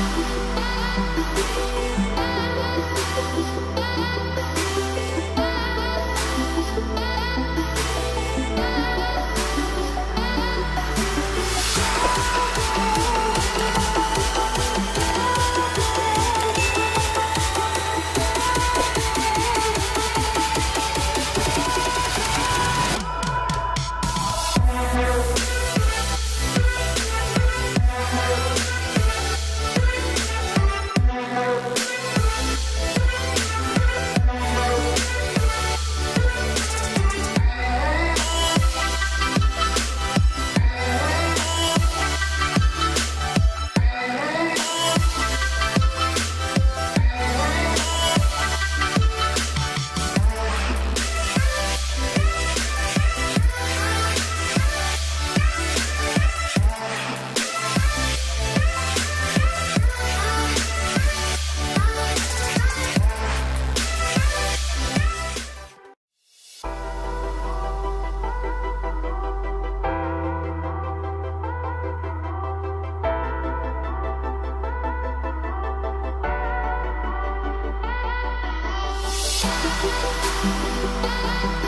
Thank you. Thank you.